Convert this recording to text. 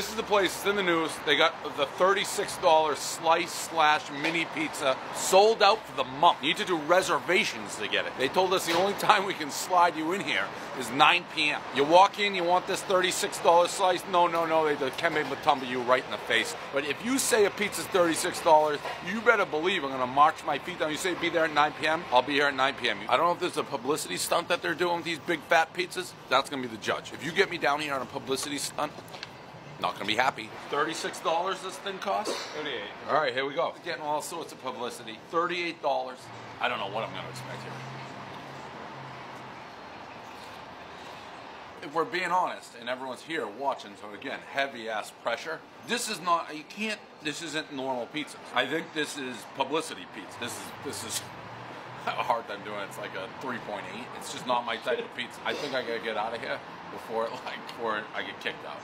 This is the place, it's in the news. They got the $36 slice slash mini pizza sold out for the month. You need to do reservations to get it. They told us the only time we can slide you in here is 9 p.m. You walk in, you want this $36 slice? No, no, no, they, Dikembe Mutombo you right in the face. But if you say a pizza's $36, you better believe I'm gonna march my feet down. You say be there at 9 p.m., I'll be here at 9 p.m. I don't know if there's a publicity stunt that they're doing with these big fat pizzas. That's gonna be the judge. If you get me down here on a publicity stunt, not gonna be happy. Thirty-six dollars this thing costs. Thirty-eight. All right, here we go. Getting all sorts of publicity. Thirty-eight dollars. I don't know what I'm gonna expect here. If we're being honest, and everyone's here watching, so again, heavy ass pressure. This is not. You can't. This isn't normal pizza. I think this is publicity pizza. This is. This is. Have a hard time doing it. It's like a 3.8. It's just not my type of pizza. I think I gotta get out of here before like before I get kicked out.